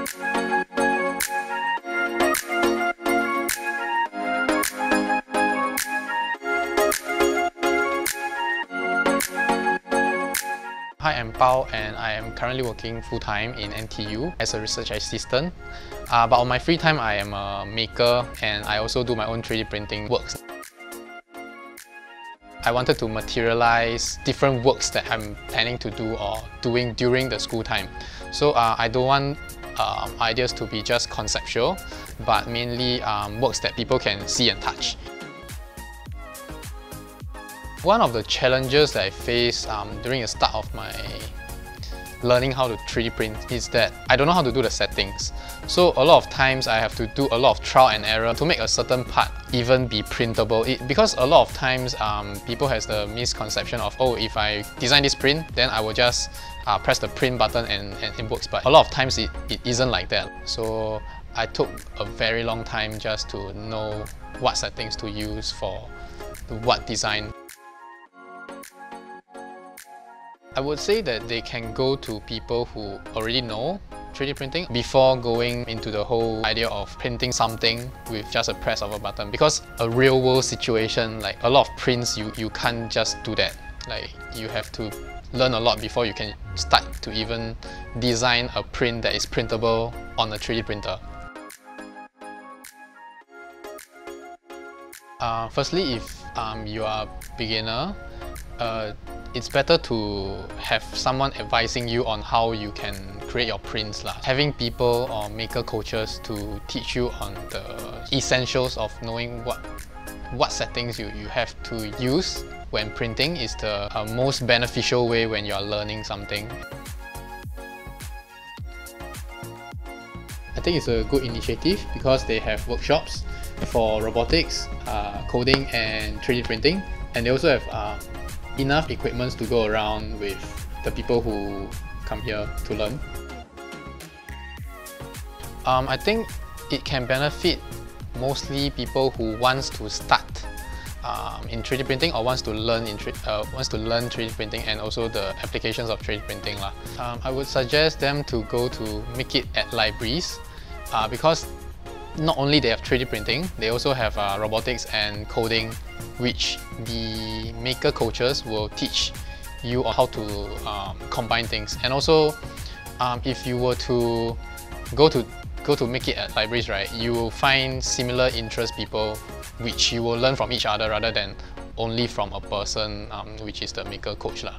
Hi, I'm Bao and I am currently working full-time in NTU as a research assistant. Uh, but on my free time, I am a maker and I also do my own 3D printing works. I wanted to materialize different works that I'm planning to do or doing during the school time. So uh, I don't want um, ideas to be just conceptual, but mainly um, works that people can see and touch. One of the challenges that I faced um, during the start of my learning how to 3D print is that I don't know how to do the settings. So a lot of times I have to do a lot of trial and error to make a certain part even be printable. It, because a lot of times um, people has the misconception of, oh, if I design this print, then I will just uh, press the print button and, and it works. But a lot of times it, it isn't like that. So I took a very long time just to know what settings to use for what design. I would say that they can go to people who already know 3D printing before going into the whole idea of printing something with just a press of a button because a real world situation like a lot of prints you, you can't just do that like you have to learn a lot before you can start to even design a print that is printable on a 3D printer. Uh, firstly, if um, you are a beginner, uh, it's better to have someone advising you on how you can create your prints. Lah. Having people or maker coaches to teach you on the essentials of knowing what what settings you, you have to use when printing is the uh, most beneficial way when you are learning something. I think it's a good initiative because they have workshops for robotics, uh, coding and 3D printing and they also have uh, enough equipment to go around with the people who come here to learn. Um, I think it can benefit mostly people who wants to start um, in 3D printing or wants to learn in uh, wants to learn 3D printing and also the applications of 3D printing lah. Um, I would suggest them to go to MakeIT at Libraries uh, because not only they have 3D printing, they also have uh, robotics and coding which the maker coaches will teach you on how to um, combine things. And also, um, if you were to go to go to MakeIT at Libraries, right, you will find similar interest people which you will learn from each other rather than only from a person um, which is the maker coach. Lah.